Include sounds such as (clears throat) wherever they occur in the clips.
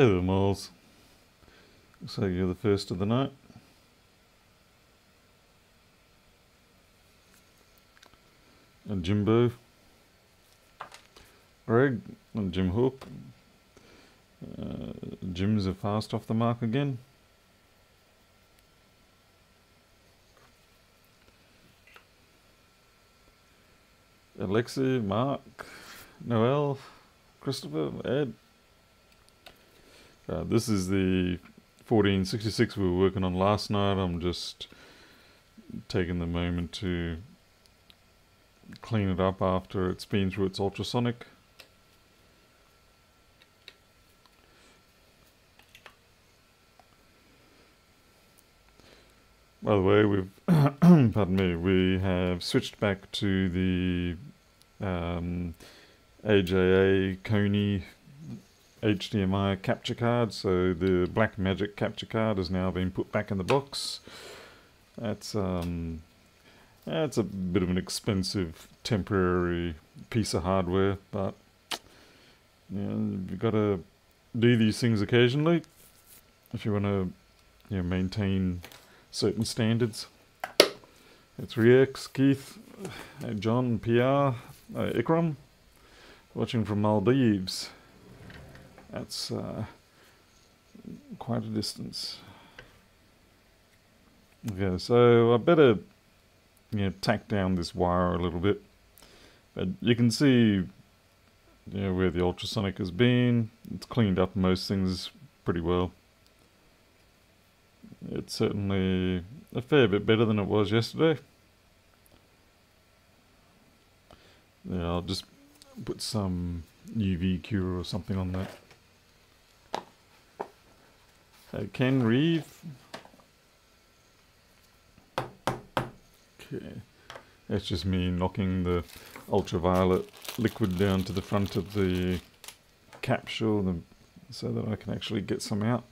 There, Miles. Looks like you're the first of the night. And Jimbo. Greg and Jim Hook. Uh, Jim's are fast off the mark again. Alexi, Mark, Noel, Christopher, Ed. Uh, this is the 1466 we were working on last night. I'm just taking the moment to clean it up after it's been through its ultrasonic. By the way, we've (coughs) pardon me, we have switched back to the um, AJA Kona HDMI capture card. So the Blackmagic capture card has now been put back in the box. That's um, that's a bit of an expensive temporary piece of hardware, but you know, you've got to do these things occasionally if you want to you know, maintain certain standards. It's Rex, Keith, John, PR, uh, Ikram, watching from Maldives. That's uh, quite a distance. Okay, so I better you know, tack down this wire a little bit. But you can see you know, where the ultrasonic has been. It's cleaned up most things pretty well. It's certainly a fair bit better than it was yesterday. Yeah, I'll just put some UV cure or something on that. Uh, Ken Reeve. Okay. That's just me knocking the ultraviolet liquid down to the front of the capsule so that I can actually get some out.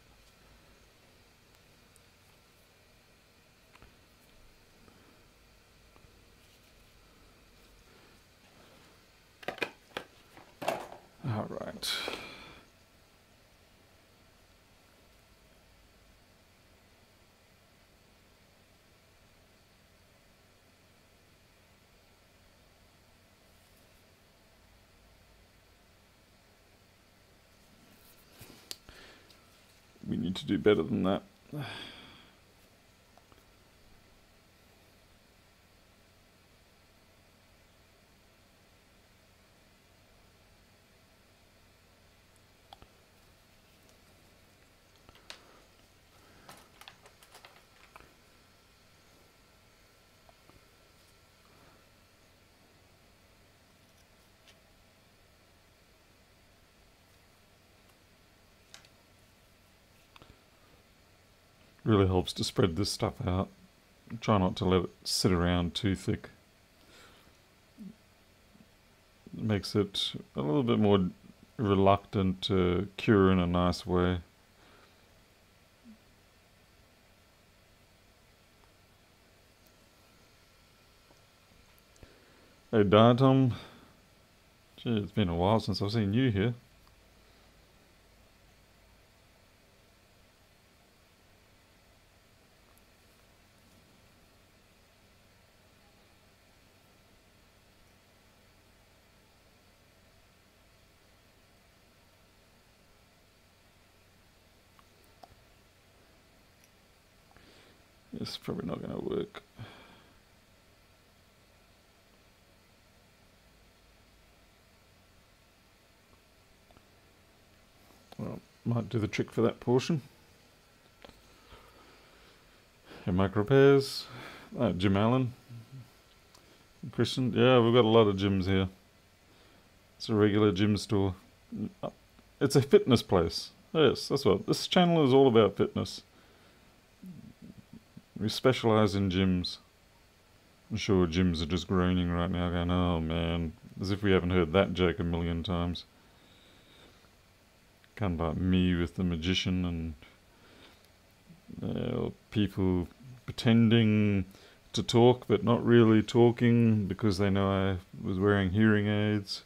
All right. We need to do better than that. Really helps to spread this stuff out. Try not to let it sit around too thick. It makes it a little bit more reluctant to cure in a nice way. Hey Diatom, gee, it's been a while since I've seen you here. It's probably not going to work. Well, might do the trick for that portion. And micro repairs. Uh, Jim Allen. Christian. Yeah, we've got a lot of gyms here. It's a regular gym store. It's a fitness place. Yes, that's what. This channel is all about fitness. We specialise in gyms. I'm sure gyms are just groaning right now, going, oh man, as if we haven't heard that joke a million times. Kind of like me with the magician and uh, people pretending to talk but not really talking because they know I was wearing hearing aids.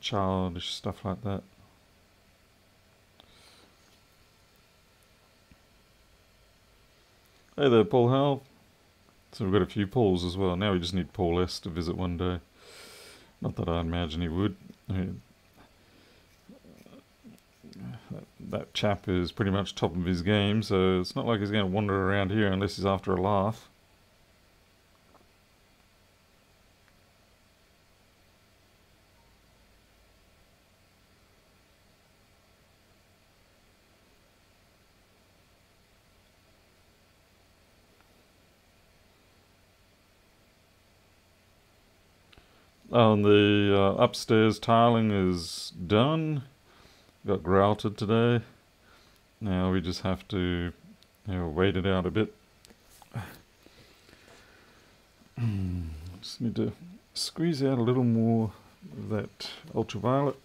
Childish stuff like that. Hey there, Paul Howell. So we've got a few Pauls as well. Now we just need Paul S to visit one day. Not that I imagine he would. I mean, that chap is pretty much top of his game, so it's not like he's going to wander around here unless he's after a laugh. And the uh, upstairs tiling is done. Got grouted today. Now we just have to you know, wait it out a bit. (clears throat) just need to squeeze out a little more of that ultraviolet.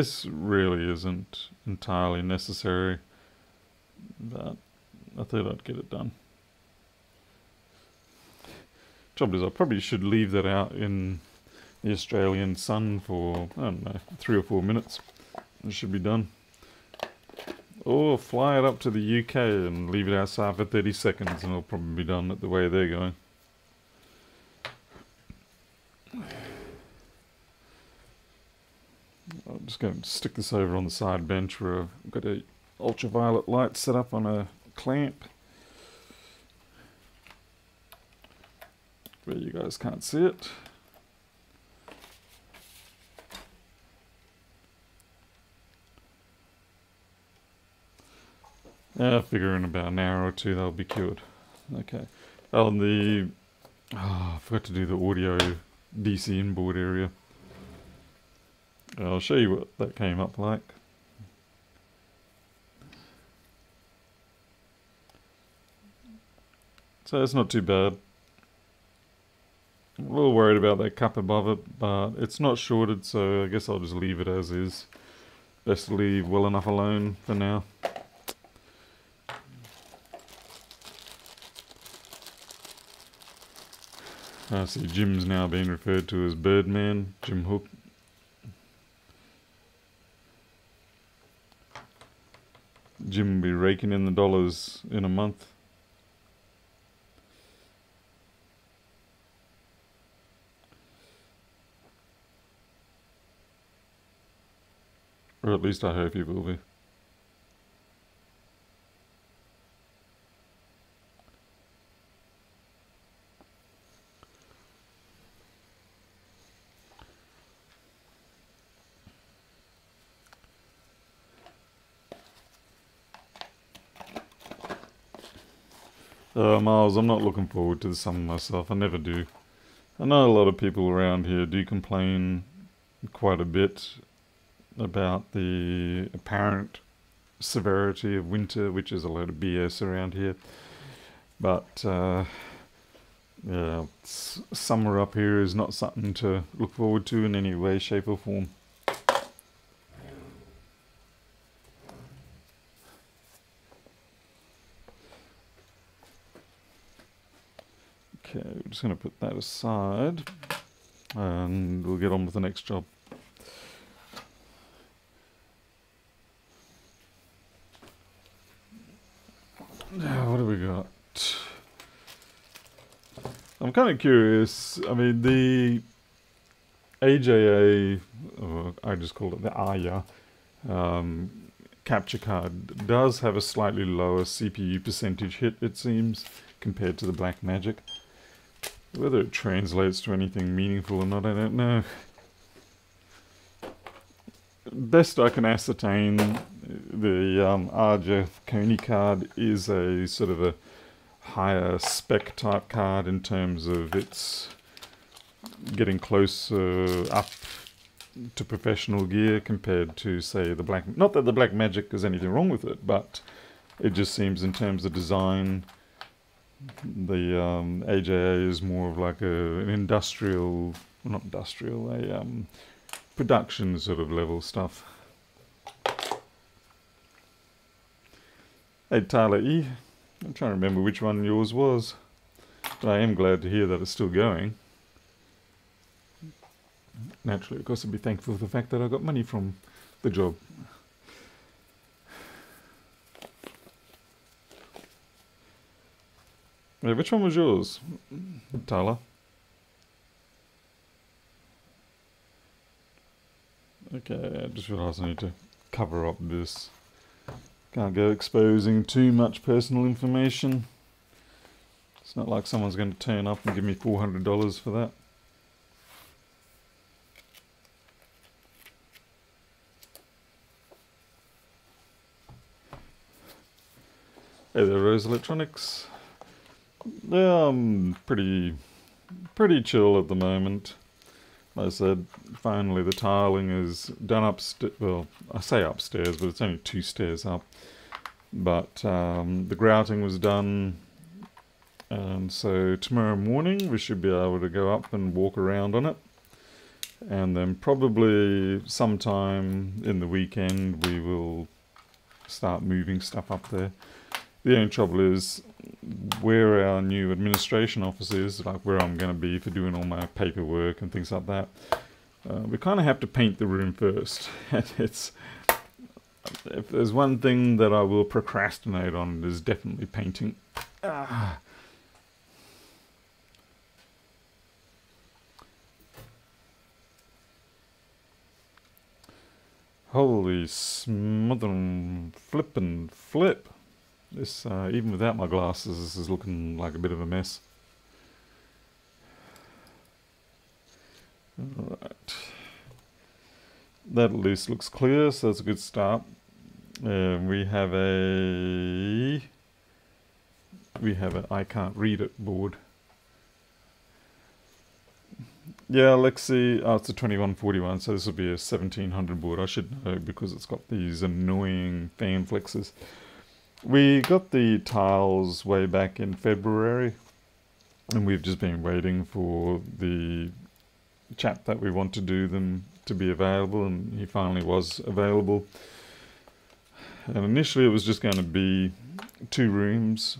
This really isn't entirely necessary, but I thought I'd get it done. Trouble is, I probably should leave that out in the Australian sun for, I don't know, three or four minutes. It should be done. Or fly it up to the UK and leave it outside for 30 seconds and it'll probably be done at the way they're going. I'm just going to stick this over on the side bench where I've got a ultraviolet light set up on a clamp. Where you guys can't see it. Yeah, I figure in about an hour or two they'll be cured. Okay. On the... Oh, I forgot to do the audio DC inboard area. I'll show you what that came up like. So it's not too bad. I'm a little worried about that cup above it, but it's not shorted, so I guess I'll just leave it as is. Best leave well enough alone for now. I see Jim's now being referred to as Birdman, Jim Hook. Jim will be raking in the dollars in a month. Or at least I hope he will be. Uh, Miles, I'm not looking forward to the summer myself. I never do. I know a lot of people around here do complain quite a bit about the apparent severity of winter, which is a load of BS around here. But uh, yeah, summer up here is not something to look forward to in any way, shape, or form. Okay, we're just going to put that aside and we'll get on with the next job. Now, what do we got? I'm kind of curious. I mean, the AJA, or I just call it the AYA, um, capture card does have a slightly lower CPU percentage hit, it seems, compared to the Blackmagic. Whether it translates to anything meaningful or not, I don't know. Best I can ascertain, the um, RJF Kona card is a sort of a higher spec type card in terms of its getting closer up to professional gear compared to say the black not that the Blackmagic is anything wrong with it but it just seems in terms of design the um, AJA is more of like a, an industrial, not industrial, a um, production sort of level stuff. Hey Tyler E, I'm trying to remember which one yours was, but I am glad to hear that it's still going. Naturally, of course, I'd be thankful for the fact that I got money from the job. Which one was yours, Tyler? Okay, I just realised I need to cover up this. Can't go exposing too much personal information. It's not like someone's going to turn up and give me $400 for that. Hey there, Rose Electronics. I'm pretty, pretty chill at the moment. Like I said, finally the tiling is done upstairs. Well, I say upstairs, but it's only two stairs up. But um, the grouting was done, and so tomorrow morning we should be able to go up and walk around on it. And then probably sometime in the weekend we will start moving stuff up there. The only trouble is where our new administration office is, like where I'm going to be for doing all my paperwork and things like that. Uh, we kind of have to paint the room first. (laughs) and it's if there's one thing that I will procrastinate on, it is definitely painting. Ah. (sighs) Holy smothering flippin' flip. This, uh, even without my glasses, this is looking like a bit of a mess. Alright. That at least looks clear, so that's a good start. Um, we have a... We have a I can't read it board. Yeah, Lexi, oh, it's a 2141, so this will be a 1700 board. I should know because it's got these annoying fan flexes. We got the tiles way back in February, and we've just been waiting for the chap that we want to do them to be available, and he finally was available. And initially, it was just going to be two rooms,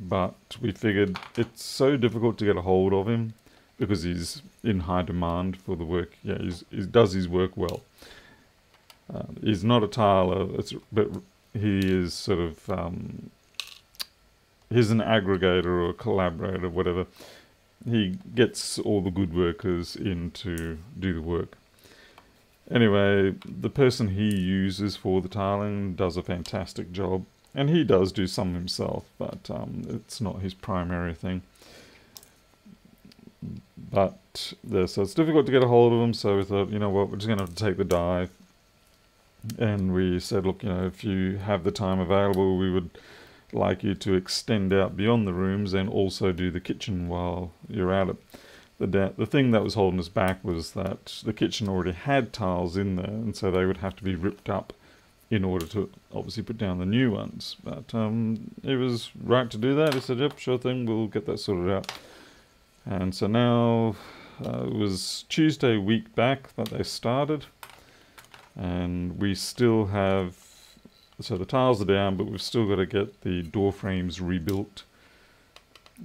but we figured it's so difficult to get a hold of him because he's in high demand for the work. Yeah, he does his work well. Uh, he's not a tiler, it's, but he is sort of um, he's an aggregator or a collaborator, whatever. He gets all the good workers in to do the work. Anyway, the person he uses for the tiling does a fantastic job, and he does do some himself, but um, it's not his primary thing. But yeah, so it's difficult to get a hold of him, so we thought, you know what, we're just going to have to take the dive and we said, look, you know, if you have the time available, we would like you to extend out beyond the rooms and also do the kitchen while you're at it. The, the thing that was holding us back was that the kitchen already had tiles in there, and so they would have to be ripped up in order to obviously put down the new ones. But um, it was right to do that. He said, yep, sure thing, we'll get that sorted out. And so now uh, it was Tuesday week back that they started and we still have so the tiles are down but we've still got to get the door frames rebuilt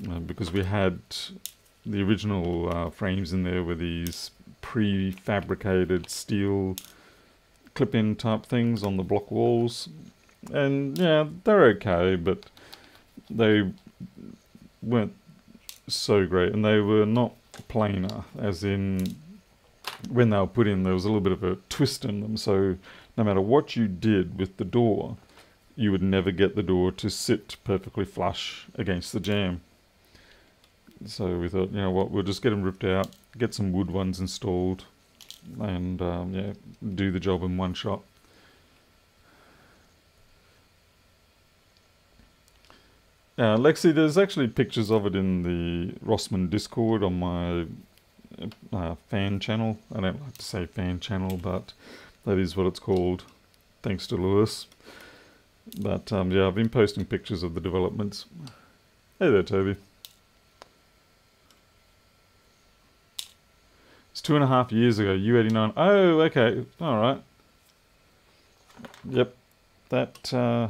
uh, because we had the original uh, frames in there were these prefabricated steel clip-in type things on the block walls. And yeah they're okay but they weren't so great and they were not planar as in when they were put in, there was a little bit of a twist in them. So no matter what you did with the door, you would never get the door to sit perfectly flush against the jamb. So we thought, you know what, we'll just get them ripped out, get some wood ones installed, and um, yeah, do the job in one shot. Uh, Lexi, there's actually pictures of it in the Rossman Discord on my uh, fan channel. I don't like to say fan channel, but that is what it's called, thanks to Lewis. But um, yeah, I've been posting pictures of the developments. Hey there, Toby. It's two and a half years ago. U89. Oh, okay. All right. Yep. That, uh,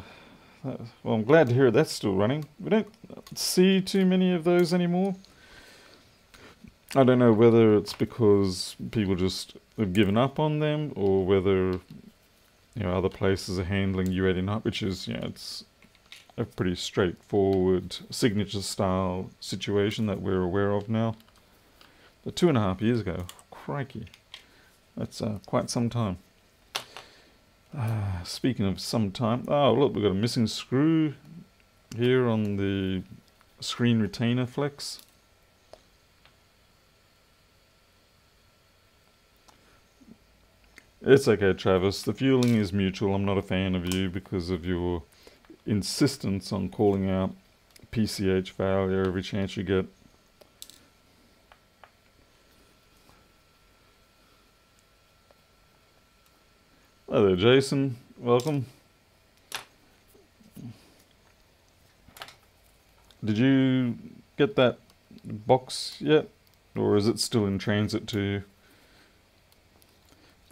that, well, I'm glad to hear that's still running. We don't see too many of those anymore. I don't know whether it's because people just have given up on them or whether you know other places are handling U89, which is you know it's a pretty straightforward signature style situation that we're aware of now. But two and a half years ago, crikey, that's uh, quite some time. Uh, (sighs) speaking of some time, oh look, we've got a missing screw here on the screen retainer flex. It's okay, Travis. The fueling is mutual. I'm not a fan of you because of your insistence on calling out PCH failure every chance you get. Hello there, Jason. Welcome. Did you get that box yet? Or is it still in transit to you?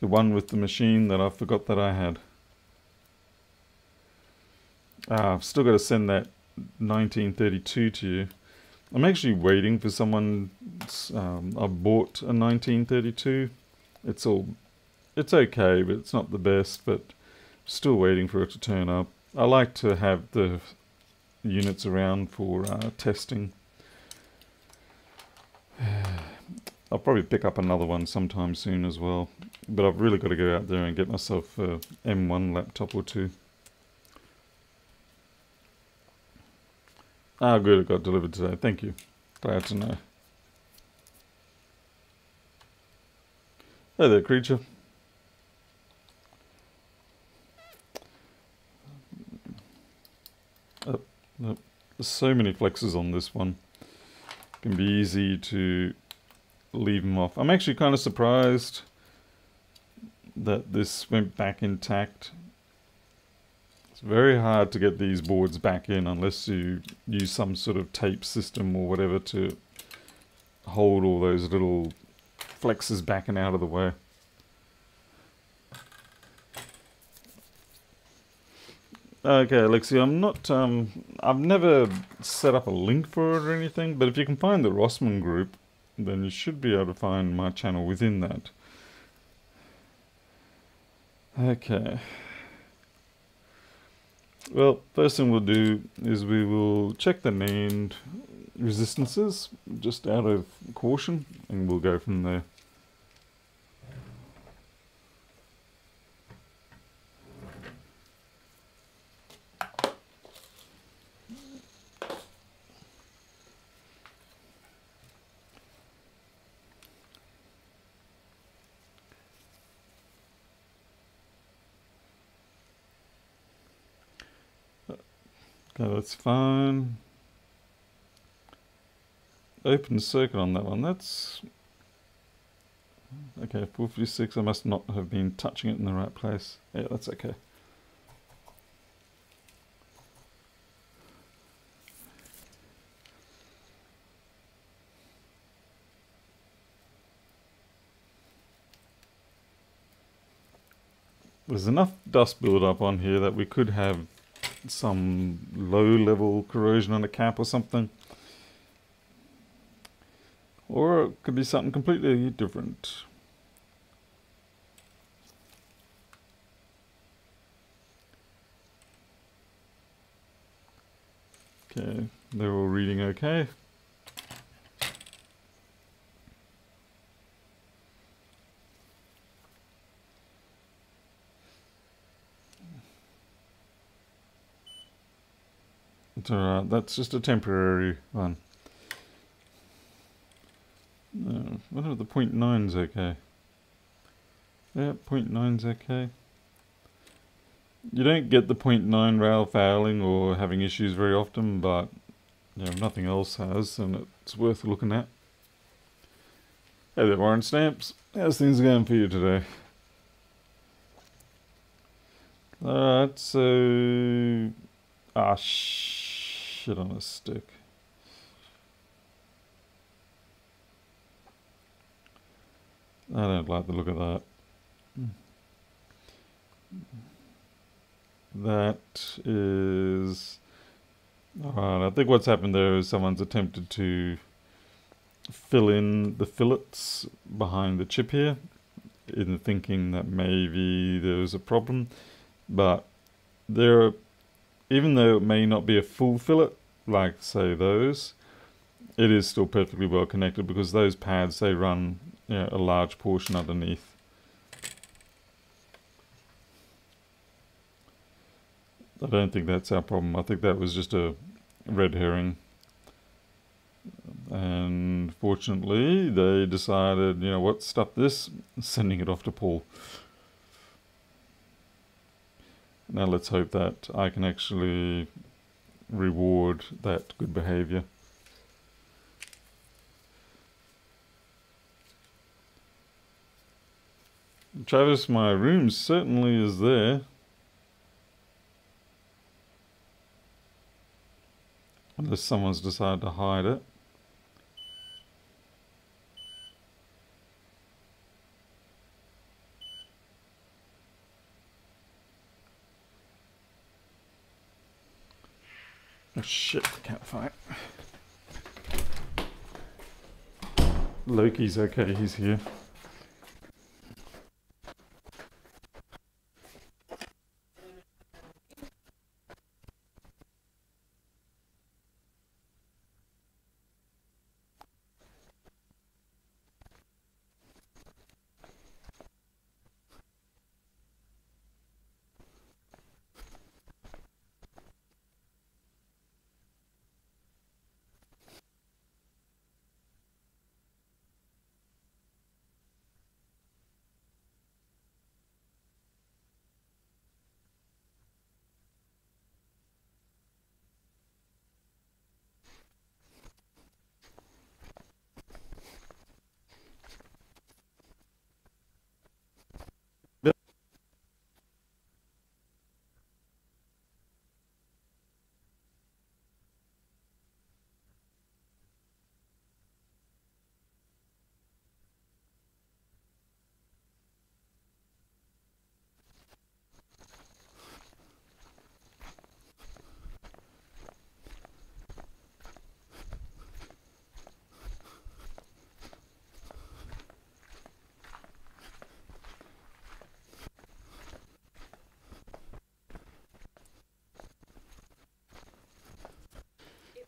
The one with the machine that I forgot that I had. Ah, I've still got to send that 1932 to you. I'm actually waiting for someone. Um, I bought a 1932. It's all, it's okay, but it's not the best. But still waiting for it to turn up. I like to have the units around for uh, testing. (sighs) I'll probably pick up another one sometime soon as well. But I've really got to go out there and get myself a M1 laptop or two. Ah, good, it got delivered today. Thank you. Glad to know. Hey there, creature. Oh, oh. There's so many flexes on this one. It can be easy to leave them off. I'm actually kind of surprised that this went back intact. It's very hard to get these boards back in unless you use some sort of tape system or whatever to hold all those little flexes back and out of the way. Okay, Alexi, I'm not, um, I've never set up a link for it or anything, but if you can find the Rossman group, then you should be able to find my channel within that. Okay. Well, first thing we'll do is we will check the named resistances just out of caution and we'll go from there. Okay, that's fine. Open circuit on that one. That's okay. 456. I must not have been touching it in the right place. Yeah, that's okay. There's enough dust build-up on here that we could have some low level corrosion on a cap or something. Or it could be something completely different. Okay, they're all reading okay. It's alright, that's just a temporary one. No, whatever the point nine's okay. Yeah, point nine's okay. You don't get the point nine rail fouling or having issues very often, but you know, nothing else has, and it's worth looking at. Hey there, Warren Stamps. How's things going for you today? Alright, so... Ah, shit on a stick. I don't like the look of that. That is... Alright, I think what's happened there is someone's attempted to fill in the fillets behind the chip here in thinking that maybe there was a problem. But there are, even though it may not be a full fillet, like say those, it is still perfectly well connected because those pads, they run you know, a large portion underneath. I don't think that's our problem. I think that was just a red herring. And fortunately, they decided, you know what, stop this, (laughs) sending it off to Paul. Now let's hope that I can actually reward that good behavior. Travis, my room certainly is there. Unless someone's decided to hide it. Oh shit, can't fight. Loki's okay, he's here.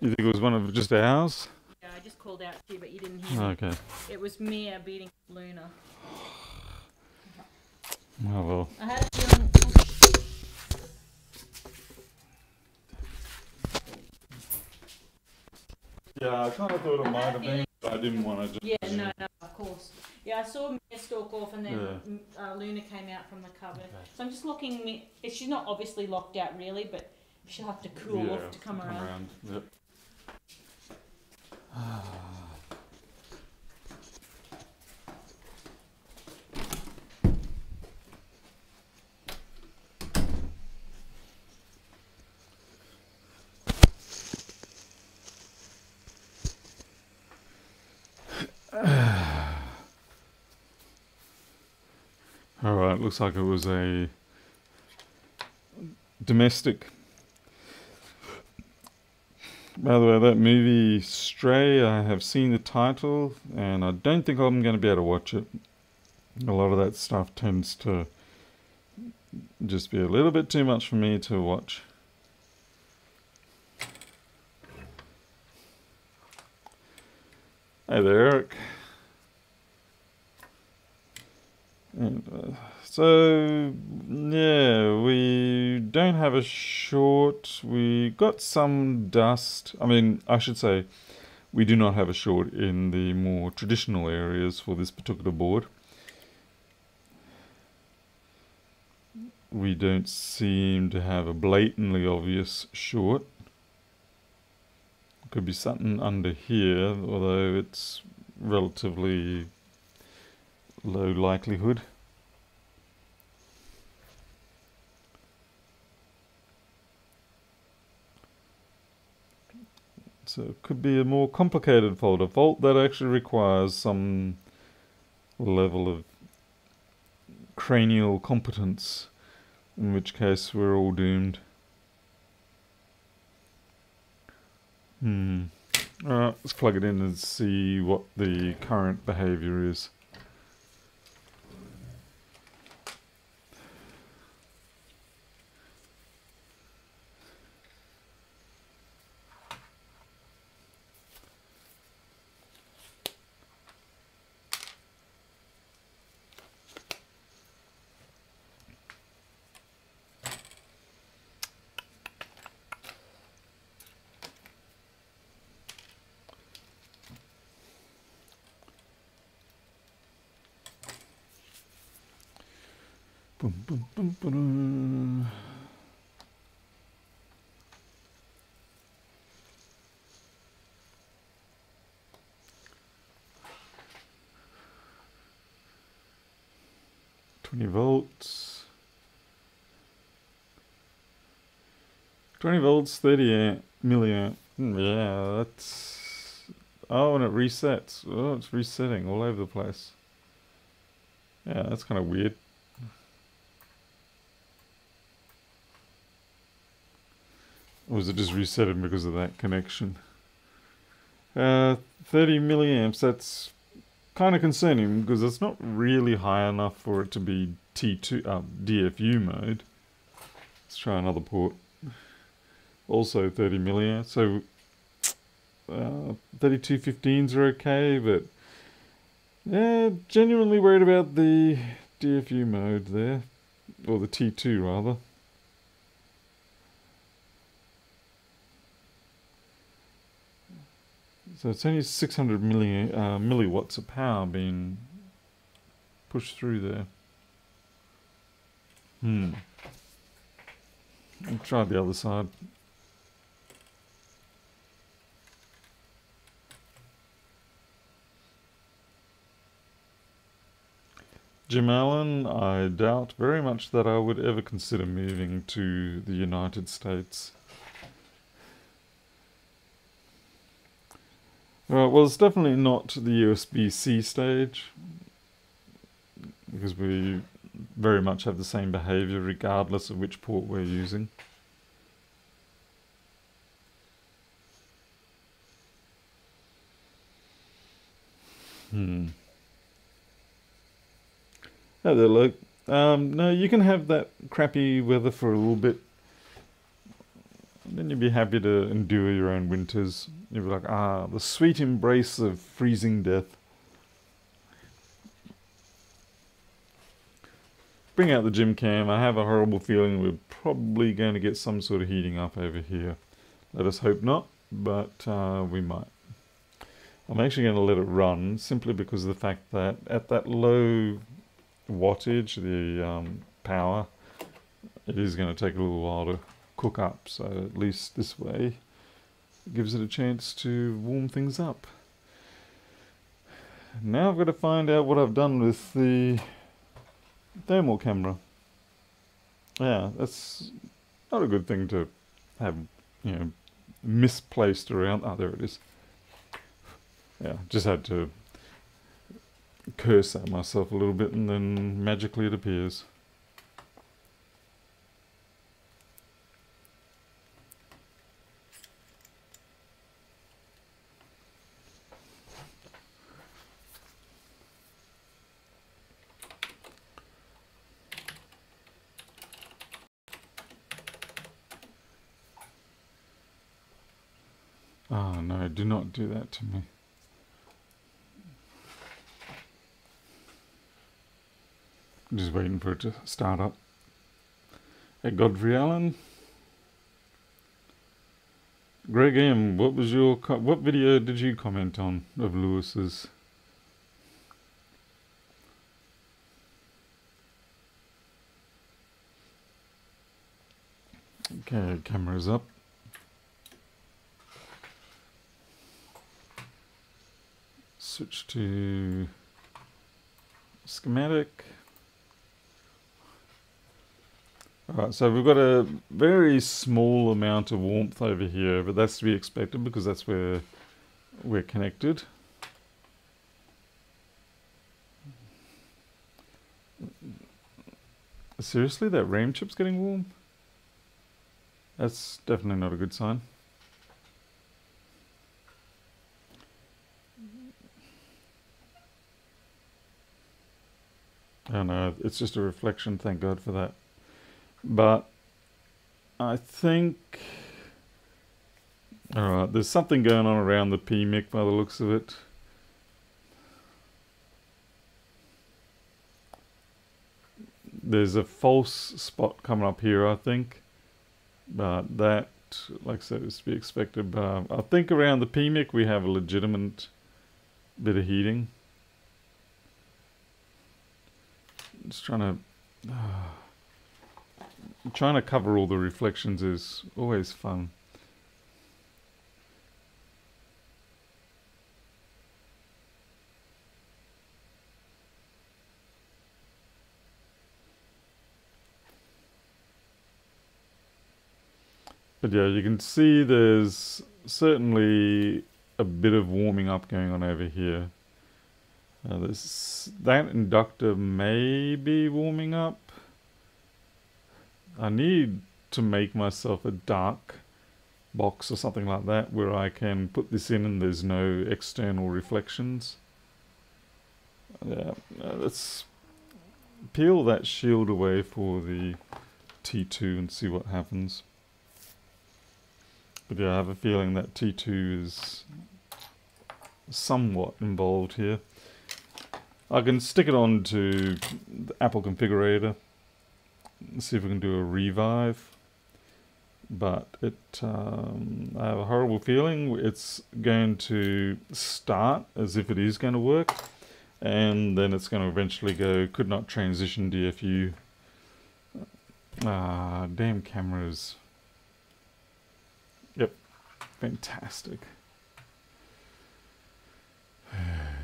You think it was one of just ours? Yeah, I just called out to you, but you didn't hear me. Okay. It was Mia beating Luna. Oh well. I had a feeling. Yeah, I kind of thought it I might have been. But I didn't want to just. Yeah, no, no, of course. Yeah, I saw Mia stalk off, and then Yeah. uh, Luna came out from the cupboard. Okay. So I'm just looking. She's not obviously locked out, really, but she'll have to cool yeah, off to come around. Yep. (sighs) All right, looks like it was a domestic. By the way, that movie Stray, I have seen the title and I don't think I'm going to be able to watch it. A lot of that stuff tends to just be a little bit too much for me to watch. Hey there, Eric. And, uh, so, yeah, we don't have a short. We got some dust. I mean, I should say, we do not have a short in the more traditional areas for this particular board. We don't seem to have a blatantly obvious short. Could be something under here, although it's relatively low likelihood. So it could be a more complicated fault, a fault that actually requires some level of cranial competence, in which case we're all doomed. Hmm. Alright, let's plug it in and see what the current behavior is. Volts, thirty amp, milliamp. Hmm, Yeah, that's. Oh, and it resets. Oh, it's resetting all over the place. Yeah, that's kind of weird. Or was it just resetting because of that connection? Uh, 30 milliamps, that's kind of concerning because it's not really high enough for it to be T2, uh, DFU mode. Let's try another port. Also 30 milliamps, so uh, 3215s are okay, but yeah, genuinely worried about the DFU mode there, or the T2 rather. So it's only 600 milli, uh, milliwatts of power being pushed through there. Hmm. I'll try the other side. Jim Allen, I doubt very much that I would ever consider moving to the United States. Right, well, it's definitely not the USB-C stage because we very much have the same behavior regardless of which port we're using. Hmm. There, look. Um, no, you can have that crappy weather for a little bit. Then you'd be happy to endure your own winters. You'd be like, ah, the sweet embrace of freezing death. Bring out the gym cam. I have a horrible feeling we're probably going to get some sort of heating up over here. Let us hope not, but uh, we might. I'm actually going to let it run simply because of the fact that at that low wattage, the um, power, it is going to take a little while to cook up. So at least this way it gives it a chance to warm things up. Now I've got to find out what I've done with the thermal camera. Yeah, that's not a good thing to have, you know, misplaced around. Ah, there it is. Yeah, just had to curse at myself a little bit and then magically it appears. Oh no, do not do that to me. Just waiting for it to start up. Hey, Godfrey Allen. Greg M, what was your what video did you comment on of Louis's? Okay, camera's up. Switch to schematic. Alright, so we've got a very small amount of warmth over here, but that's to be expected because that's where we're connected. Seriously, that RAM chip's getting warm? That's definitely not a good sign. Oh, I don't know, it's just a reflection, thank God for that. But I think... Alright, there's something going on around the PMIC by the looks of it. There's a false spot coming up here, I think. But that, like I said, is to be expected. But um, I think around the PMIC we have a legitimate bit of heating. Just trying to... Uh, (sighs) trying to cover all the reflections is always fun. But yeah, you can see there's certainly a bit of warming up going on over here. Uh, this that inductor may be warming up. I need to make myself a dark box or something like that where I can put this in and there's no external reflections. Yeah, let's peel that shield away for the T2 and see what happens. But yeah, I have a feeling that T2 is somewhat involved here. I can stick it on to the Apple configurator, see if we can do a revive. But it, um, I have a horrible feeling it's going to start as if it is going to work, and then it's going to eventually go, could not transition DFU. Ah, damn cameras. Yep, fantastic. (sighs) (sighs)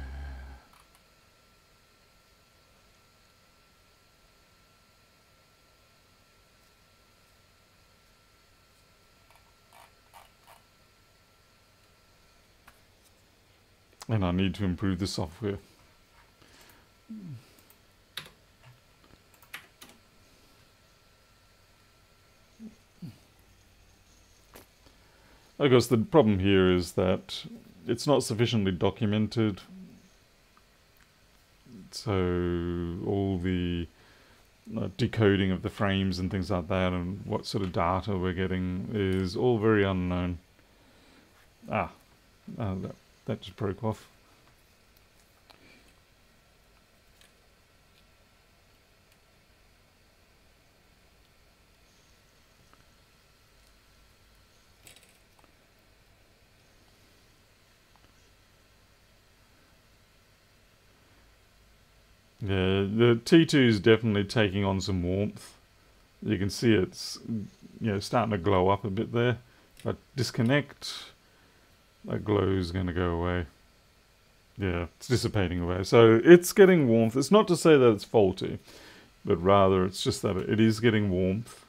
and I need to improve the software. Of course, the problem here is that it's not sufficiently documented. So all the decoding of the frames and things like that and what sort of data we're getting is all very unknown. Ah, uh, that, just broke off. Yeah, the T2 is definitely taking on some warmth. You can see it's you know starting to glow up a bit there. But disconnect, that glow is going to go away. Yeah, it's dissipating away. So it's getting warmth. It's not to say that it's faulty, but rather it's just that it is getting warmth.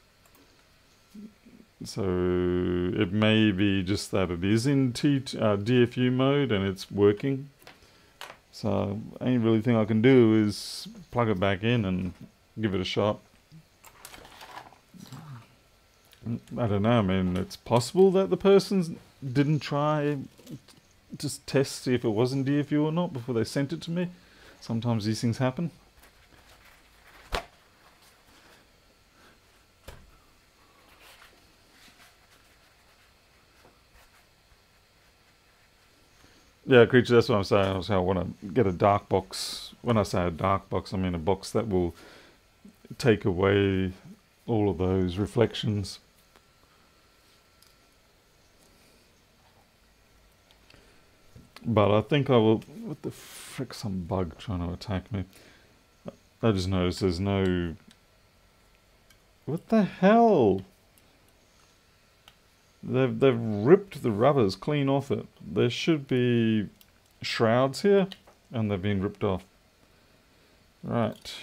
So it may be just that it is in T uh, DFU mode and it's working so any really thing I can do is plug it back in and give it a shot. I don't know, I mean, it's possible that the person didn't try just test see if it was in DFU or not before they sent it to me. Sometimes these things happen. Yeah, creature. That's what I'm saying. I, I want to get a dark box. When I say a dark box, I mean a box that will take away all of those reflections. But I think I will. What the frick? Some bug trying to attack me. I just noticed there's no. What the hell? They've, they've ripped the rubbers clean off it. There should be shrouds here, and they've been ripped off. Right.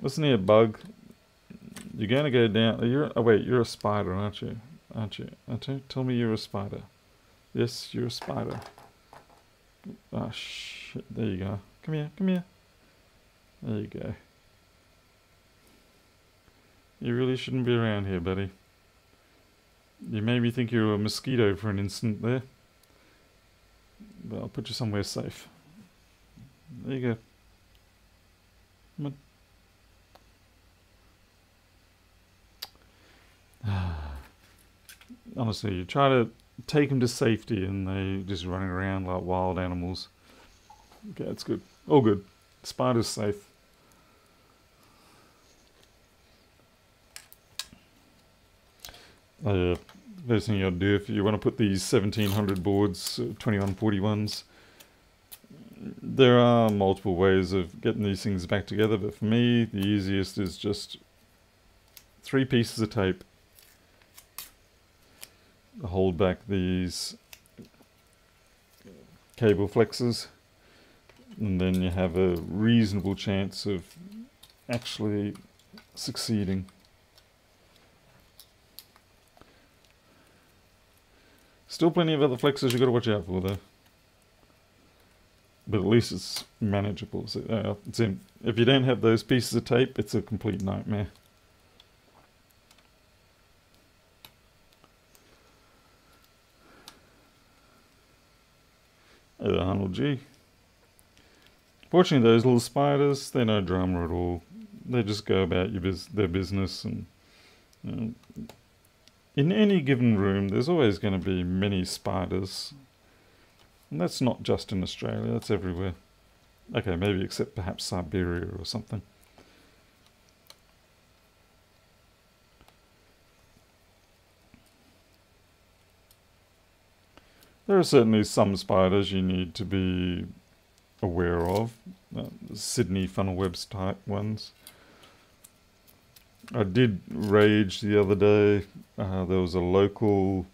Listen here, bug. You're going to go down. You're, oh, wait, you're a spider, aren't you? Aren't you? Aren't you? Tell me you're a spider. Yes, you're a spider. Oh, shit. There you go. Come here, come here. There you go. You really shouldn't be around here, buddy. You made me think you were a mosquito for an instant there. But I'll put you somewhere safe. There you go. Come on. (sighs) Honestly, you try to take them to safety and they just running around like wild animals. Okay, that's good. All good. Spider's safe. Uh, first thing you gotta do if you want to put these 1700 boards, uh, 2141s, there are multiple ways of getting these things back together, but for me, the easiest is just three pieces of tape hold back these cable flexes and then you have a reasonable chance of actually succeeding. Still plenty of other flexes you've got to watch out for though. But at least it's manageable. So, uh, it's in. If you don't have those pieces of tape, it's a complete nightmare. The Arnold G. Fortunately, those little spiders, they're no drama at all. They just go about bus- their business and you know, in any given room, there's always going to be many spiders. And that's not just in Australia, that's everywhere. Okay, maybe except perhaps Siberia or something. There are certainly some spiders you need to be aware of. Uh, Sydney funnel webs type ones. I did rage the other day. Uh, there was a local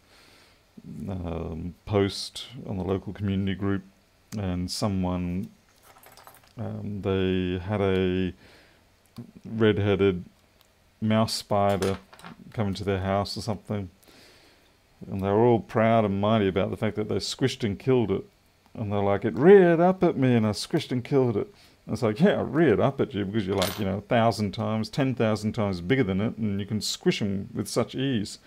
um, post on the local community group, and someone um, they had a red-headed mouse spider come into their house or something, and they were all proud and mighty about the fact that they squished and killed it. And they're like, it reared up at me, and I squished and killed it. And It's like, yeah, I reared up at you because you're like, you know, a thousand times, ten thousand times bigger than it, and you can squish them with such ease.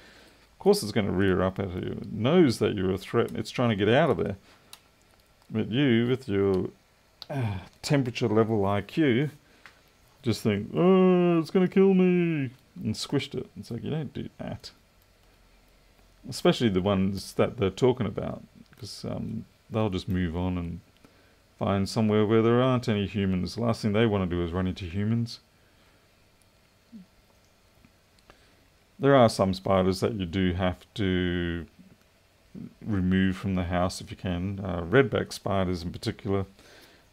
Of course, it's going to rear up at you. It knows that you're a threat. It's trying to get out of there. But you, with your uh, temperature level IQ, just think, oh, it's going to kill me, and squished it. It's like, you don't do that. Especially the ones that they're talking about, because um, they'll just move on and find somewhere where there aren't any humans. The last thing they want to do is run into humans. There are some spiders that you do have to remove from the house if you can. Uh, redback spiders in particular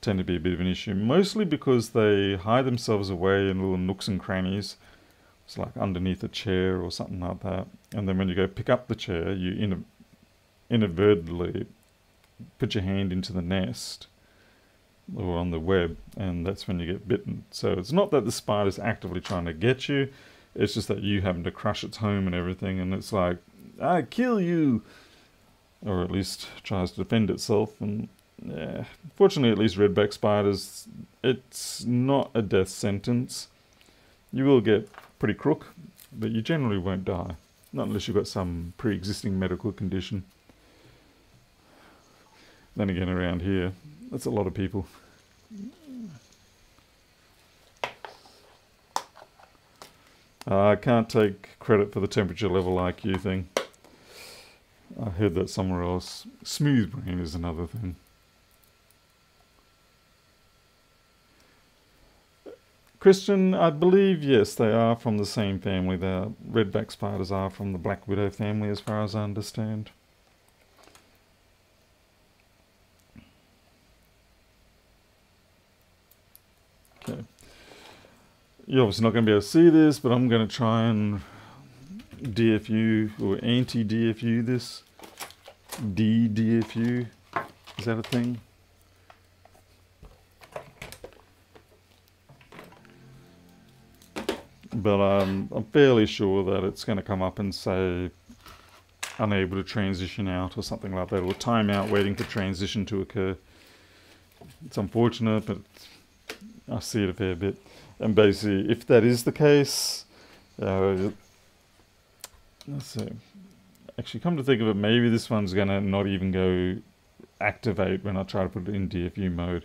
tend to be a bit of an issue, mostly because they hide themselves away in little nooks and crannies. It's like underneath a chair or something like that. And then when you go pick up the chair, you inadvertently put your hand into the nest or on the web, and that's when you get bitten. So it's not that the spider's actively trying to get you, it's just that you happen to crush its home and everything, and it's like, I kill you! Or at least tries to defend itself. And yeah, fortunately, at least redback spiders, it's not a death sentence. You will get pretty crook, but you generally won't die. Not unless you've got some pre existing medical condition. Then again, around here, that's a lot of people. Uh, I can't take credit for the temperature level IQ thing. I heard that somewhere else. Smooth brain is another thing. Christian, I believe, yes, they are from the same family. The redback spiders are from the black widow family, as far as I understand. Okay. You're obviously not going to be able to see this, but I'm going to try and DFU or anti-DFU this. D-DFU. Is that a thing? But um, I'm fairly sure that it's going to come up and say unable to transition out or something like that, or timeout waiting for transition to occur. It's unfortunate, but I see it a fair bit. And basically, if that is the case, Uh, let's see. Actually, come to think of it, maybe this one's gonna not even go activate when I try to put it in DFU mode.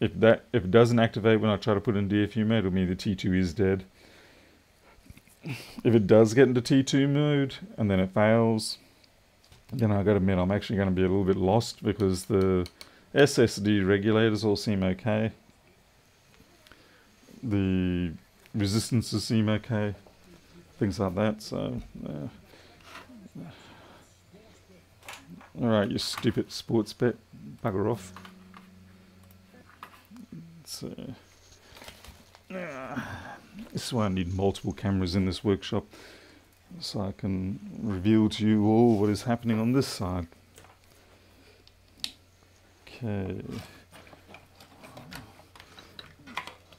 If that if it doesn't activate when I try to put it in DFU mode, it'll mean the T2 is dead. If it does get into T2 mode and then it fails, then I gotta admit I'm actually gonna be a little bit lost because the SSD regulators all seem okay. The resistances seem okay. Things like that, so Alright, you stupid sports bet. Bugger off. So, uh, this is why I need multiple cameras in this workshop. So I can reveal to you all what is happening on this side. Okay.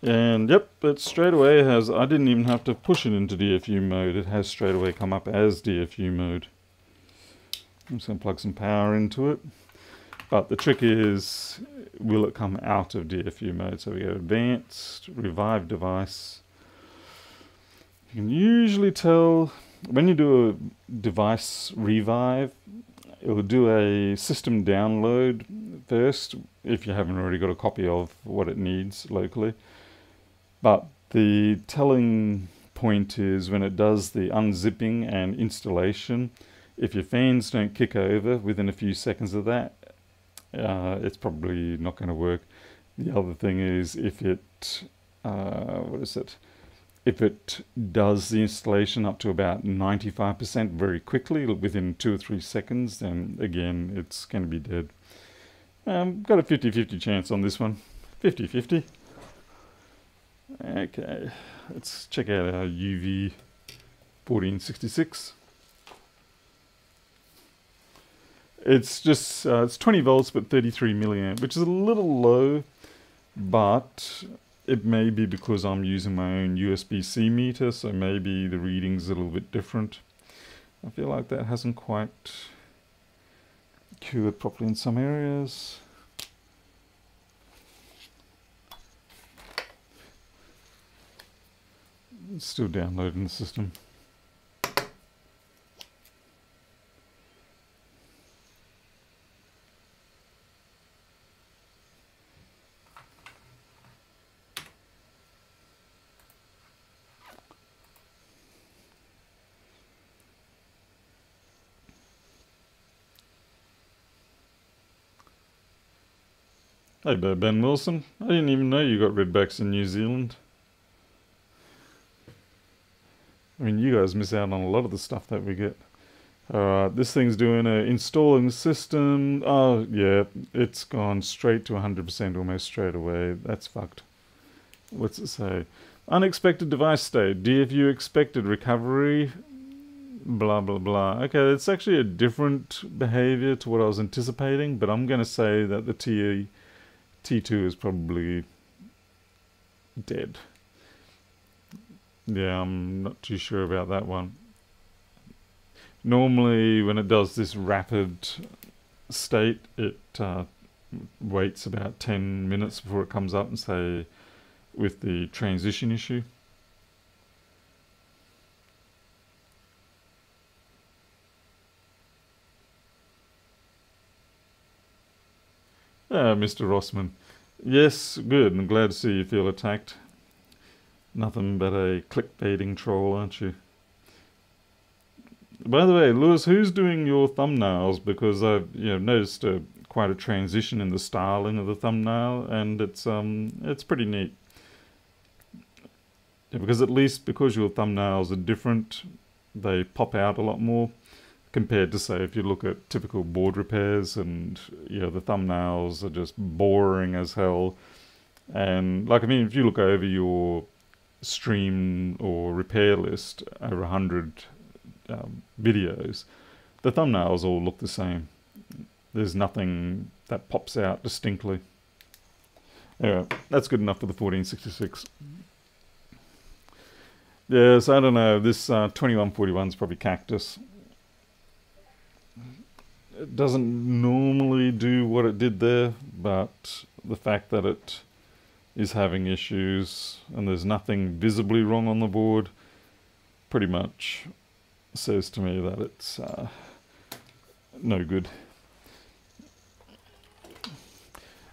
And yep, it straight away has, I didn't even have to push it into DFU mode. It has straight away come up as DFU mode. I'm just going to plug some power into it. But the trick is, will it come out of DFU mode? So we go advanced, revive device. You can usually tell when you do a device revive, it will do a system download first if you haven't already got a copy of what it needs locally. But the telling point is when it does the unzipping and installation, if your fans don't kick over within a few seconds of that, uh, it's probably not going to work. The other thing is if it, uh, what is it? If it does the installation up to about 95% very quickly, within two or three seconds, then again, it's going to be dead. Um, got a 50-50 chance on this one. 50-50. Okay, let's check out our UV 1466. It's just uh, it's 20 volts but 33 milliamp, which is a little low, but it may be because I'm using my own USB-C meter, so maybe the reading's a little bit different. I feel like that hasn't quite cured properly in some areas. Still downloading the system. Hey there, Ben Wilson. I didn't even know you got redbacks in New Zealand. I mean, you guys miss out on a lot of the stuff that we get. Alright, this thing's doing a installing system. Oh, yeah, it's gone straight to 100% almost straight away. That's fucked. What's it say? Unexpected device state. DFU expected recovery. Blah, blah, blah. Okay, it's actually a different behavior to what I was anticipating, but I'm going to say that the TE T2 is probably dead. Yeah, I'm not too sure about that one. Normally, when it does this rapid state, it uh, waits about 10 minutes before it comes up and say with the transition issue. Mr. Rossmann. Yes, good. I'm glad to see you feel attacked. Nothing but a clickbaiting troll, aren't you? By the way, Louis, who's doing your thumbnails? Because I've you know noticed a, quite a transition in the styling of the thumbnail, and it's um it's pretty neat. Yeah, because at least because your thumbnails are different, they pop out a lot more compared to say if you look at typical board repairs and you know the thumbnails are just boring as hell. And like i mean if you look over your stream or repair list over 100 um, videos the thumbnails all look the same. There's nothing that pops out distinctly. Anyway that's good enough for the 1466 yes i don't know. This uh, 2141 is probably cactus it doesn't normally do what it did there, but the fact that it is having issues and there's nothing visibly wrong on the board, pretty much says to me that it's uh, no good.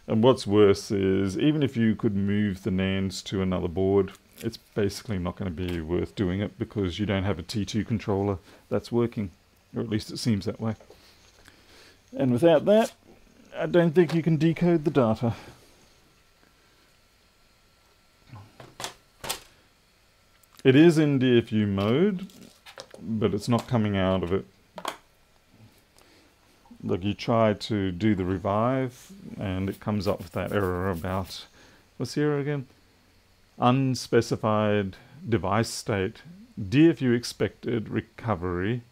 And what's worse is even if you could move the NANDs to another board, it's basically not going to be worth doing it because you don't have a T2 controller that's working, or at least it seems that way. And without that, I don't think you can decode the data. It is in DFU mode, but it's not coming out of it. Like you try to do the revive, and it comes up with that error about what's the error again? Unspecified device state. DFU expected recovery,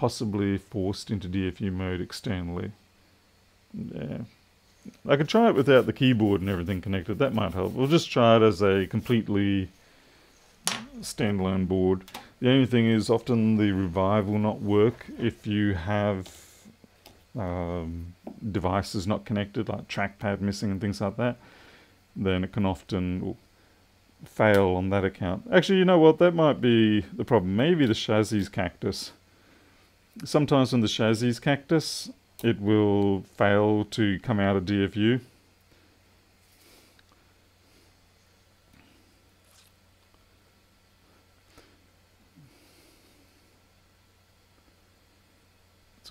possibly forced into DFU mode externally. Yeah. I could try it without the keyboard and everything connected. That might help. We'll just try it as a completely standalone board. The only thing is often the revive will not work if you have um, devices not connected, like trackpad missing and things like that. Then it can often fail on that account. Actually, you know what? That might be the problem. Maybe the Chassis cactus. Sometimes on the Chassis cactus, it will fail to come out of DFU.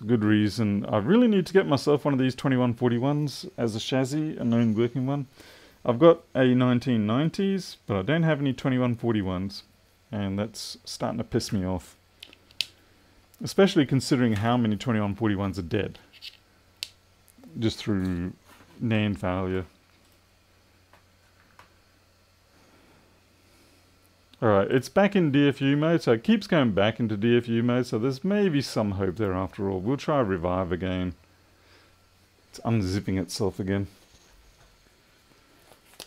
It's a good reason. I really need to get myself one of these 2141s as a chassis, a known working one. I've got a 1990s, but I don't have any 2141s, and that's starting to piss me off. Especially considering how many 2141s are dead. Just through NAND failure. Alright, it's back in DFU mode, so it keeps going back into DFU mode, so there's maybe some hope there after all. We'll try revive again. It's unzipping itself again.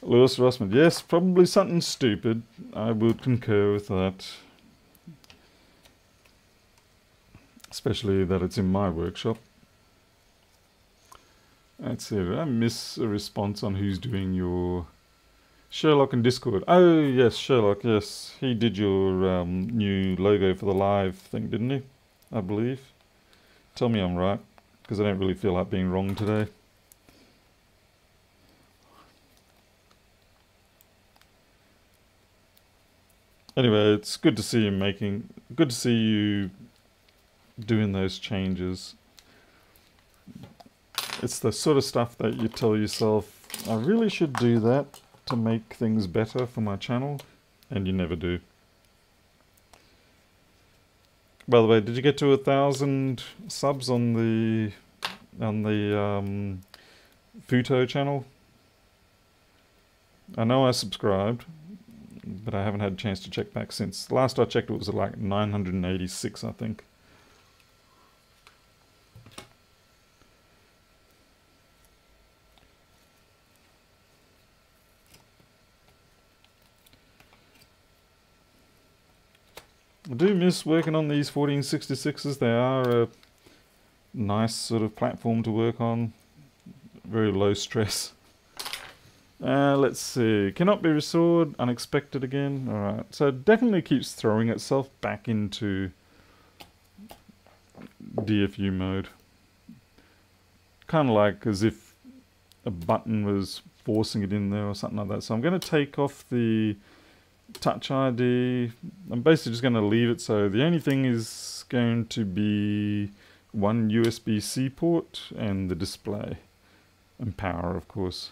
Louis Rossmann, yes, probably something stupid. I would concur with that. Especially that it's in my workshop. See, I miss a response on who's doing your Sherlock and Discord. Oh, yes, Sherlock, yes. He did your um, new logo for the live thing, didn't he? I believe. Tell me I'm right, because I don't really feel like being wrong today. Anyway, it's good to see you making, good to see you doing those changes. It's the sort of stuff that you tell yourself, I really should do that to make things better for my channel, and you never do. By the way, did you get to a thousand subs on the on the um, Futo channel? I know I subscribed, but I haven't had a chance to check back since. Last I checked, it was like 986, I think. Do miss working on these 1466s. They are a nice sort of platform to work on. Very low stress. Uh, let's see. Cannot be restored. Unexpected again. Alright. So it definitely keeps throwing itself back into DFU mode. Kind of like as if a button was forcing it in there or something like that. So I'm going to take off the Touch ID. I'm basically just going to leave it so the only thing is going to be one USB-C port and the display and power of course.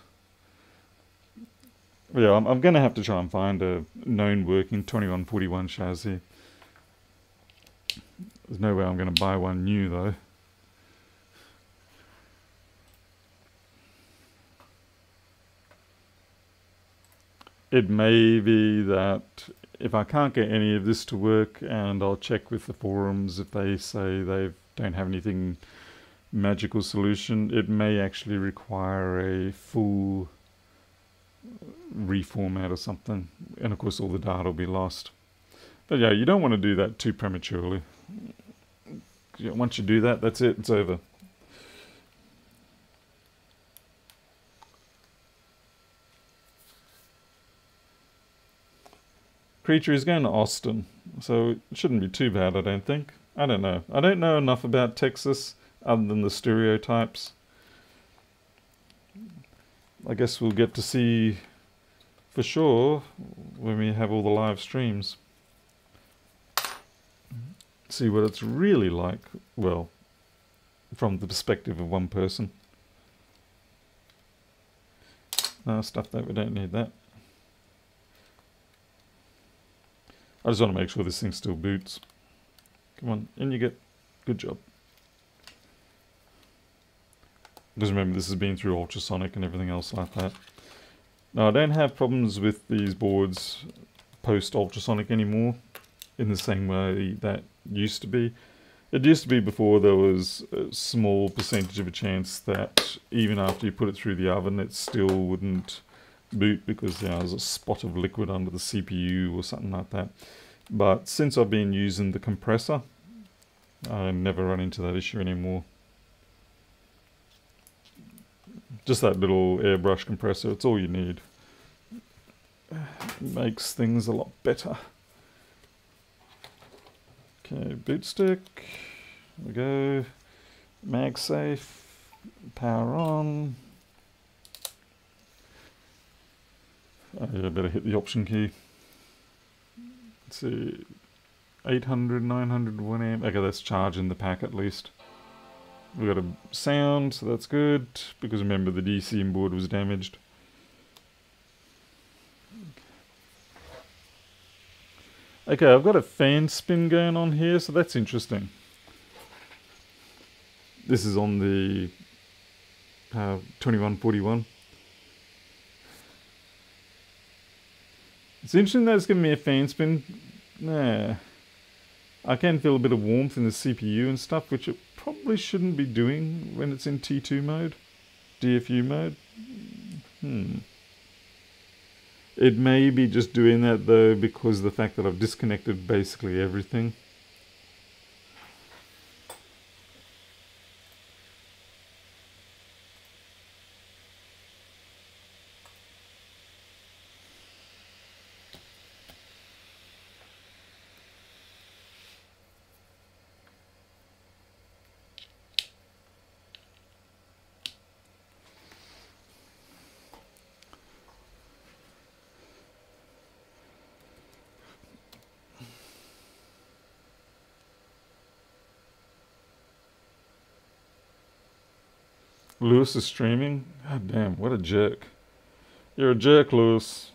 Yeah, I'm, I'm going to have to try and find a known working 2141 chassis. There's no way I'm going to buy one new though. It may be that if I can't get any of this to work and I'll check with the forums if they say they don't have anything magical solution, it may actually require a full reformat or something. And of course all the data will be lost. But yeah, you don't want to do that too prematurely. Once you do that, that's it, it's over. Creature is going to Austin. So it shouldn't be too bad, I don't think. I don't know. I don't know enough about Texas other than the stereotypes. I guess we'll get to see for sure when we have all the live streams. See what it's really like, well, from the perspective of one person. No, stuff that we don't need that. I just want to make sure this thing still boots. Come on, in you get. Good job. Because remember, this has been through ultrasonic and everything else like that. Now, I don't have problems with these boards post-ultrasonic anymore in the same way that used to be. It used to be before there was a small percentage of a chance that even after you put it through the oven, it still wouldn't boot because you know, there's a spot of liquid under the CPU or something like that. But since I've been using the compressor, I never run into that issue anymore. Just that little airbrush compressor, it's all you need. (sighs) makes things a lot better. Okay, boot stick. There we go. MagSafe. Power on. Oh, yeah, better hit the option key. Let's see. 800, 900, 1 amp. Okay, that's charging the pack at least. We got a sound, so that's good, because remember the DC board was damaged. Okay, I've got a fan spin going on here, so that's interesting. This is on the uh, 2141. It's interesting that it's giving me a fan spin. Nah. I can feel a bit of warmth in the CPU and stuff, which it probably shouldn't be doing when it's in T2 mode, DFU mode. Hmm. It may be just doing that though because the fact that I've disconnected basically everything. Louis is streaming? God damn, what a jerk. You're a jerk, Louis.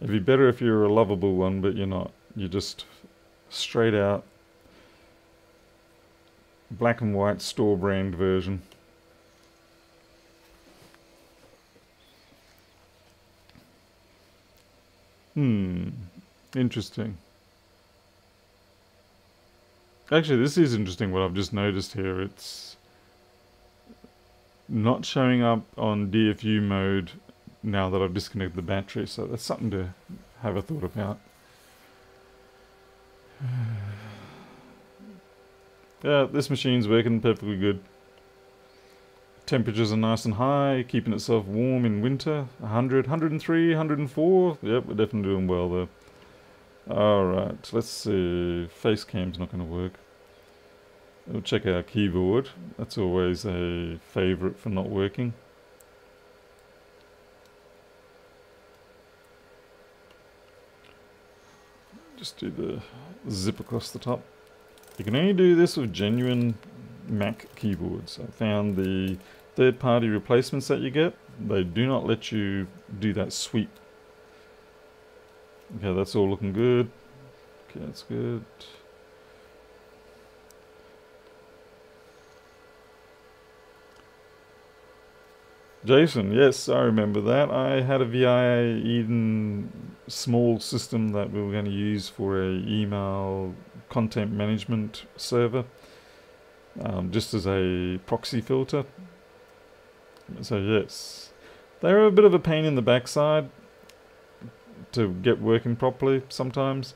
It'd be better if you were a lovable one, but you're not. You're just straight out black and white store brand version. Hmm. Interesting. Actually, this is interesting what I've just noticed here. It's not showing up on DFU mode now that I've disconnected the battery, so that's something to have a thought about. (sighs) yeah, this machine's working perfectly good. Temperatures are nice and high, keeping itself warm in winter. 100, 103, 104. Yep, we're definitely doing well there. Alright, let's see. Face cam's not going to work. We'll check our keyboard. That's always a favourite for not working. Just do the zip across the top. You can only do this with genuine Mac keyboards. I found the third-party replacements that you get, they do not let you do that sweep Okay, that's all looking good. Okay, that's good. Jason, yes, I remember that. I had a VIA Eden small system that we were going to use for a email content management server, um, just as a proxy filter. So yes, they're a bit of a pain in the backside to get working properly sometimes.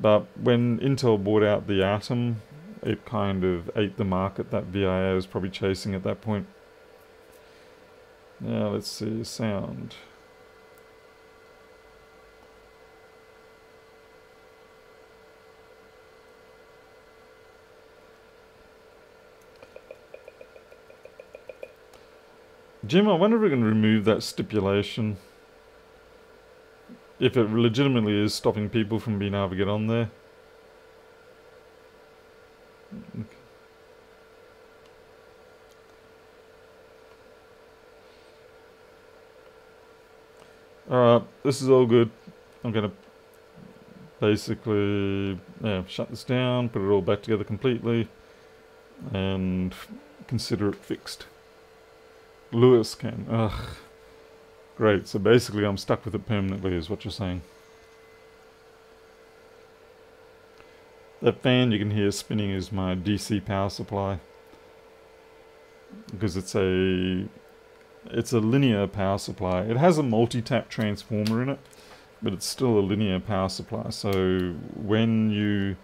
But when Intel bought out the Atom, it kind of ate the market that VIA was probably chasing at that point. Now let's see, sound. Jim, I wonder if we can remove that stipulation. If it legitimately is stopping people from being able to get on there. Alright, this is all good. I'm gonna basically yeah, shut this down, put it all back together completely, and consider it fixed. Louis can. Ugh. Great, so basically I'm stuck with it permanently is what you're saying. That fan you can hear spinning is my DC power supply. Because it's a it's a linear power supply. It has a multi-tap transformer in it, but it's still a linear power supply. So when you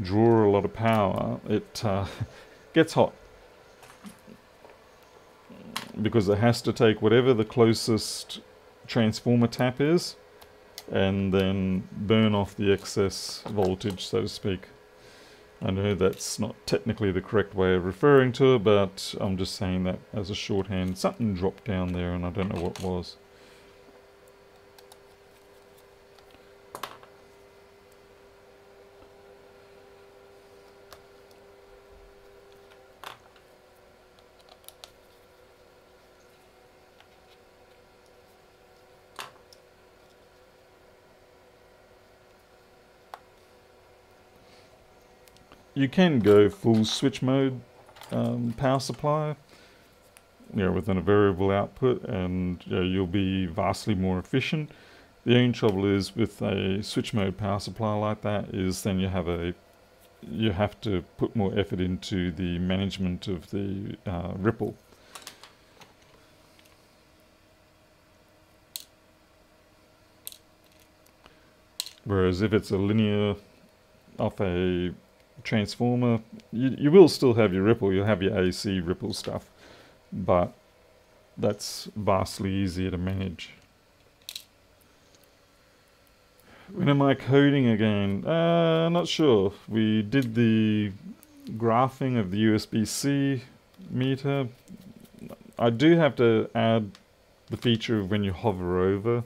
draw a lot of power, it uh, (laughs) gets hot because it has to take whatever the closest transformer tap is and then burn off the excess voltage, so to speak. I know that's not technically the correct way of referring to it, but I'm just saying that as a shorthand. Something dropped down there and I don't know what was. You can go full switch mode um, power supply you know, within a variable output and you know, you'll be vastly more efficient. The only trouble is with a switch mode power supply like that is then you have a you have to put more effort into the management of the uh, ripple. Whereas if it's a linear off a transformer, you, you will still have your ripple, you'll have your AC ripple stuff, but that's vastly easier to manage. When am I coding again? Uh, not sure. We did the graphing of the USB-C meter. I do have to add the feature of when you hover over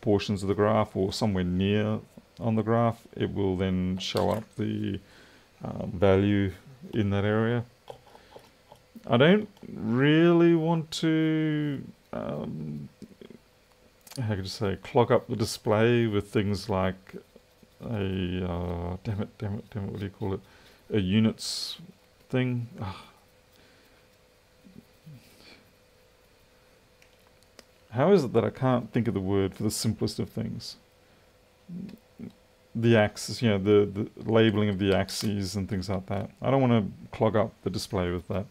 portions of the graph or somewhere near on the graph, it will then show up the um, value in that area. I don't really want to, um, how could you say, clog up the display with things like a, uh, damn it, damn it, damn it, what do you call it? A units thing. How is it that I can't think of the word for the simplest of things? The axis, you know, the, the labeling of the axes and things like that. I don't want to clog up the display with that.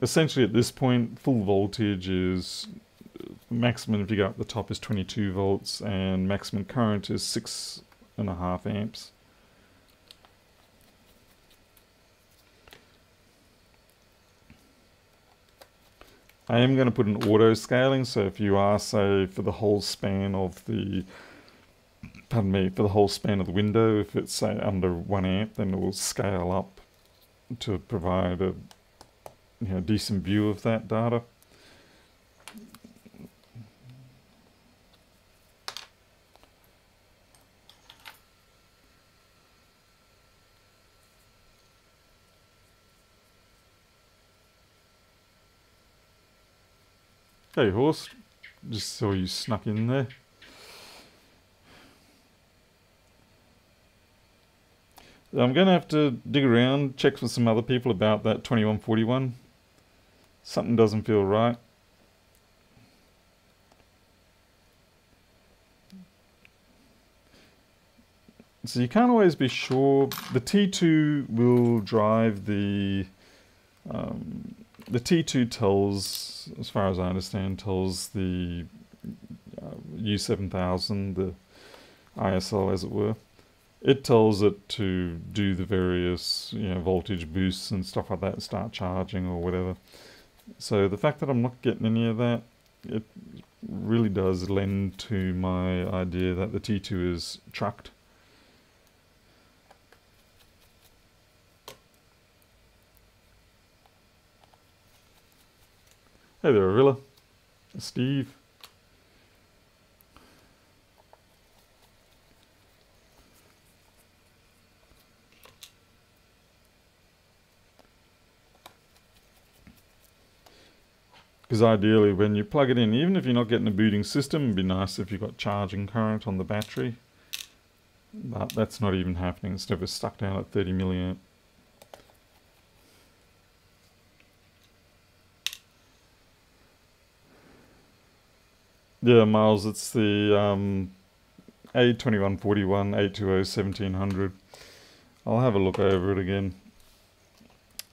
Essentially at this point, full voltage is uh, maximum if you go up the top is 22 volts and maximum current is six and a half amps. I am going to put an auto scaling, so if you are, say, for the whole span of the pardon me, for the whole span of the window. If it's say under one amp, then it will scale up to provide a you know, decent view of that data. Hey horse, just saw you snuck in there. I'm going to have to dig around, check with some other people about that 2141. Something doesn't feel right. So you can't always be sure. The T2 will drive the... Um, the T2 tells, as far as I understand, tells the uh, U7000, the ISL as it were, it tells it to do the various you know, voltage boosts and stuff like that, and start charging or whatever. So the fact that I'm not getting any of that, it really does lend to my idea that the T2 is trucked. Hey there, Arilla. Steve. Because ideally, when you plug it in, even if you're not getting a booting system, it'd be nice if you've got charging current on the battery. But that's not even happening. It's never stuck down at 30 milliamp. Yeah, Miles, it's the um, A2141 820 1700. I'll have a look over it again.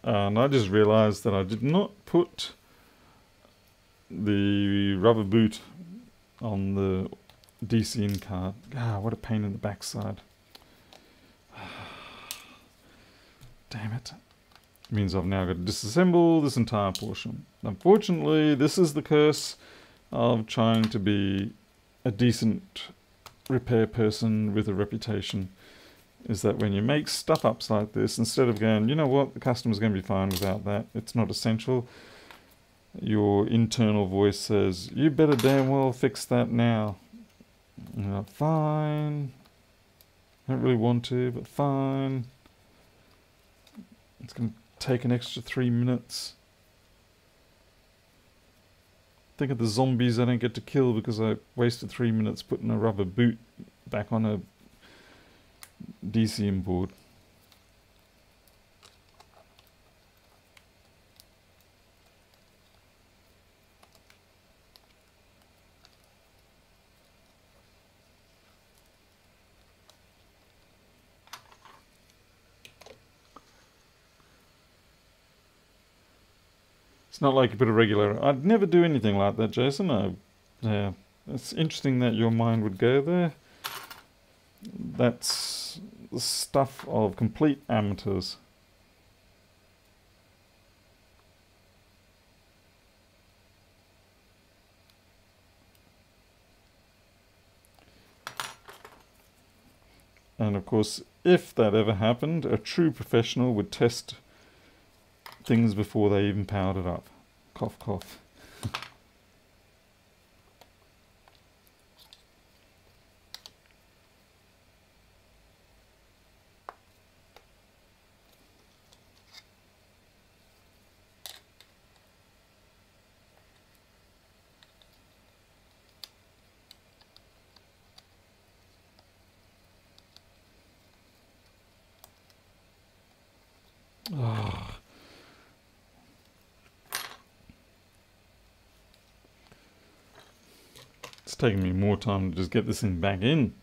and I just realized that I did not put the rubber boot on the DC in card. Ah, what a pain in the backside. (sighs) Damn it. Means I've now got to disassemble this entire portion. Unfortunately, this is the curse of trying to be a decent repair person with a reputation. Is that when you make stuff ups like this, instead of going, you know what, the customer's going to be fine without that, it's not essential, your internal voice says, you better damn well fix that now. Like, fine. I don't really want to, but fine. It's going to take an extra three minutes. Think of the zombies I don't get to kill because I wasted three minutes putting a rubber boot back on a DC in board. Not like you put a regular. I'd never do anything like that, Jason. I, yeah, it's interesting that your mind would go there. That's the stuff of complete amateurs. And of course, if that ever happened, a true professional would test things before they even powered it up. Kopf, Kopf. Taking me more time to just get this thing back in.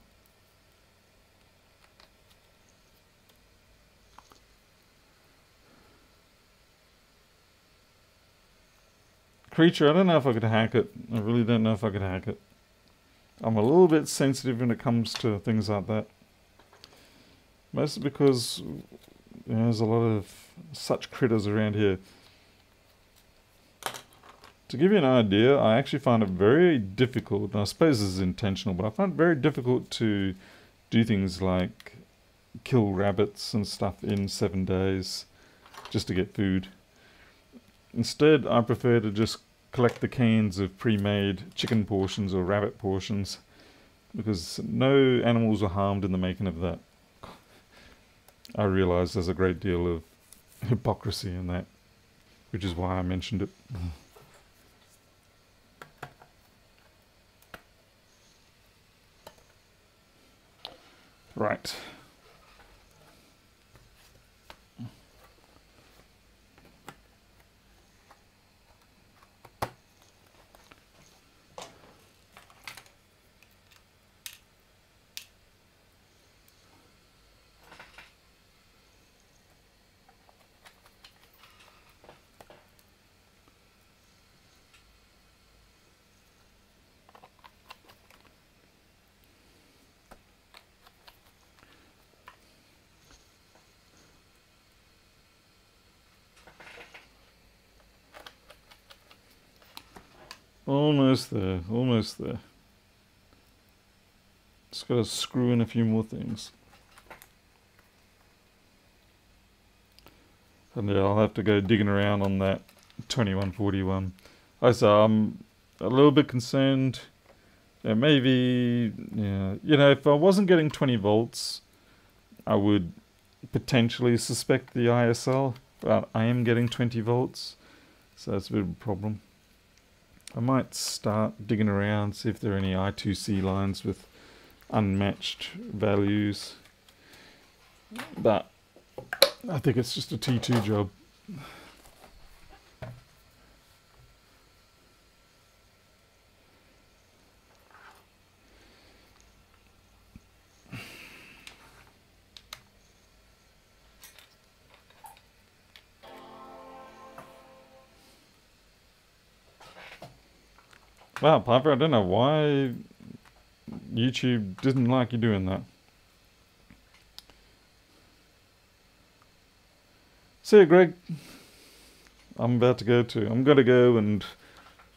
Creature, I don't know if I could hack it. I really don't know if I could hack it. I'm a little bit sensitive when it comes to things like that. Mostly because there's a lot of such critters around here. To give you an idea, I actually find it very difficult, and I suppose this is intentional, but I find it very difficult to do things like kill rabbits and stuff in seven days just to get food. Instead, I prefer to just collect the cans of pre-made chicken portions or rabbit portions because no animals are harmed in the making of that. I realise there's a great deal of hypocrisy in that, which is why I mentioned it. Right. Almost there, almost there. Just gotta screw in a few more things. And yeah, I'll have to go digging around on that 2141. I saw I'm a little bit concerned. Yeah, maybe yeah, you know, if I wasn't getting 20 volts, I would potentially suspect the ISL, but I am getting 20 volts, so that's a bit of a problem. I might start digging around, see if there are any I2C lines with unmatched values. But I think it's just a T2 job. Wow, Piper, I don't know why YouTube didn't like you doing that. See you, Greg. I'm about to go to. I'm going to go and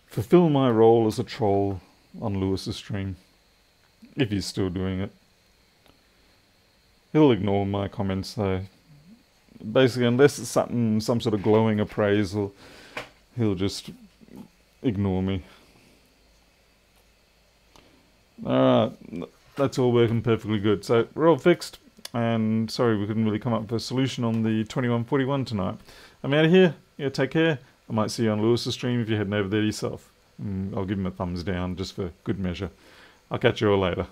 fulfill my role as a troll on Louis's stream. If he's still doing it. He'll ignore my comments though. Basically, unless it's something, some sort of glowing appraisal, he'll just ignore me. Alright, that's all working perfectly good. So we're all fixed, and sorry we couldn't really come up with a solution on the 2141 tonight. I'm out of here. Yeah, take care. I might see you on Louis's stream if you're heading over there yourself. Mm, I'll give him a thumbs down just for good measure. I'll catch you all later.